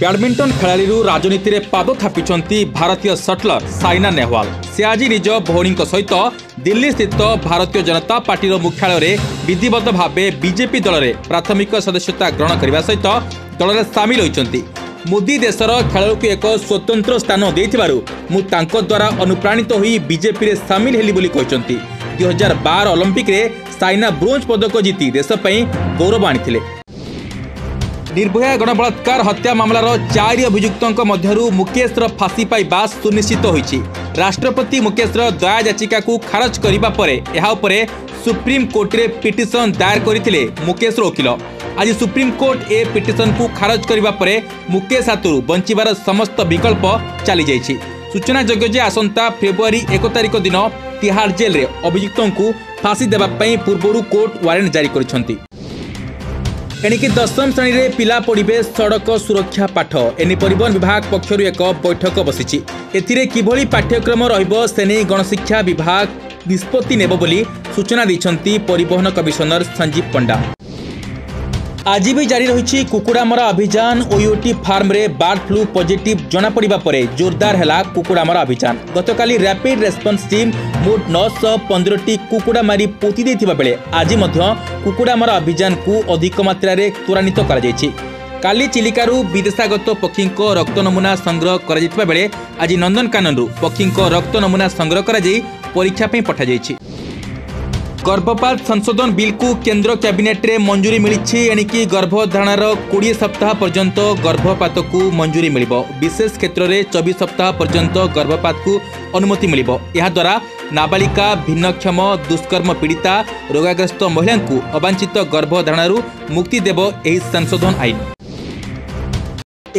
badminton ଖେଳାଳିରୁ ରାଜନୀତିରେ ପାଦ ଥାପିଛନ୍ତି ଭାରତୀୟ ସଟଲର ସାଇନା ନେହୱାଲ ସେ ଆଜି ନିଜ ଭଉଣୀଙ୍କ ସହିତ ଦିଲ୍ଲୀ ସ୍ଥିତ ଭାରତୀୟ ଜନତା ପାର୍ଟିର ମୁଖ୍ୟାଳୟରେ ବିଧିବଦ୍ଧ ଭାବେ ବିଜେପି ଦଳରେ ପ୍ରାଥମିକ ସଦସ୍ୟତା ଗ୍ରହଣ କରିବା ସହିତ ଦଳରେ ସାମିଲ ହୋଇଛନ୍ତି ମୋଦି ଦେଶର ଖେଳାଳିକୁ ଏକ ସ୍ୱତନ୍ତ୍ର ସ୍ଥାନ ଦେଇଥିବାରୁ ମୁଁ ତାଙ୍କ ଦ୍ୱାରା ଅନୁପ୍ରାଣିତ ହୋଇ ବିଜେପିରେ ସାମିଲ ହେଲି ବୋଲି କହିଛନ୍ତି ଦୁଇହଜାର ବାର ଅଲିମ୍ପିକରେ ସାଇନା ବ୍ରୋଞ୍ଜ ପଦକ ଜିତି ଦେଶ ପାଇଁ ଗୌରବ ଆଣିଥିଲେ নির্ভয়া গণবলাৎকার হত্যা মামলার চারি অভিযুক্ত মধ্যরু মুকেশর ফাঁসি পাইবা সুনিশ্চিত হয়েছে রাষ্ট্রপতি মুকেশর দয়া যাচিকা খারজ করা পরে এপরে সুপ্রিমকোর্টে পিটিশন দায়ের করে মুকেশর ওকিল আজ সুপ্রিমকোর্ট এ পিটিশনকু খারজ করা পরে মুকেশ হাতর বঞ্চবার সমস্ত বিকল্প চালি যাই সূচনা যোগ্য যে আসন্তা ফেব্রুয়ারি এক তারিখ দিন তিহার জেলে অভিযুক্ত ফাঁসি দেওয়া পূর্ব কোর্ট ওয়ারেন্ট জারি করেছেন ଏଣିକି ଦଶମ ଶ୍ରେଣୀରେ ପିଲା ପଢ଼ିବେ ସଡ଼କ ସୁରକ୍ଷା ପାଠ ଏନି ପରିବହନ ବିଭାଗ ପକ୍ଷରୁ ଏକ ବୈଠକ ବସିଛି ଏଥିରେ କିଭଳି ପାଠ୍ୟକ୍ରମ ରହିବ ସେ ନେଇ ଗଣଶିକ୍ଷା ବିଭାଗ ନିଷ୍ପତ୍ତି ନେବ ବୋଲି ସୂଚନା ଦେଇଛନ୍ତି ପରିବହନ କମିଶନର ସଞ୍ଜୀବ ପଣ୍ଡା আজি বি জারি রয়েছে কুকুড়া মরা অভিযান ওইওটি ফার্মে বার্ড ফ্লু পজিটিভ জনাপড়া পরে জোরদার হেলা কুকুড়া মরা অভিযান গতকাল র্যাপিড রেসপন্স টিম মোট নশ পনেরটি কুকুড়া মারি পোতি বেড়ে আজি কুকুড়া মরা অভিযানকু অধিক মাত্রার ত্বরান্বিত করা যাই কালি চিলিকারু বিদেশাগত পক্ষীঙ্ক রক্ত নমুনা সংগ্রহ করা বেড়ে আজি নন্দনকাননু পক্ষীঙ্ক রক্ত নমুনা সংগ্রহ করা পরীক্ষা পঠাযাই ଗର୍ଭପାତ ସଂଶୋଧନ ବିଲ୍କୁ କେନ୍ଦ୍ର କ୍ୟାବିନେଟ୍ରେ ମଞ୍ଜୁରୀ ମିଳିଛି ଏଣିକି ଗର୍ଭଧାରଣାର କୋଡ଼ିଏ ସପ୍ତାହ ପର୍ଯ୍ୟନ୍ତ ଗର୍ଭପାତକୁ ମଞ୍ଜୁରୀ ମିଳିବ ବିଶେଷ କ୍ଷେତ୍ରରେ ଚବିଶ ସପ୍ତାହ ପର୍ଯ୍ୟନ୍ତ ଗର୍ଭପାତକୁ ଅନୁମତି ମିଳିବ ଏହାଦ୍ୱାରା ନାବାଳିକା ଭିନ୍ନକ୍ଷମ ଦୁଷ୍କର୍ମ ପୀଡ଼ିତା ରୋଗାଗ୍ରସ୍ତ ମହିଳାଙ୍କୁ ଅବାଞ୍ଛିତ ଗର୍ଭଧାରଣାରୁ ମୁକ୍ତି ଦେବ ଏହି ସଂଶୋଧନ ଆଇନ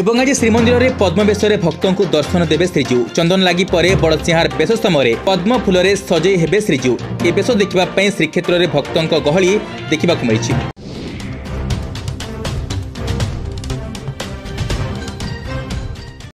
এবং আজ শ্রীমন্দিরের পদ্মবেশরে ভক্ত দর্শন দেবে শ্রীজু চন্দন লাগি পরে বড় সিংহার বেশ সময় পদ্ম ফুলের সজাই হেবে শ্রীজু এ বেশ দেখা শ্রীক্ষেত্রের ভক্ত গহলি দেখা মিছে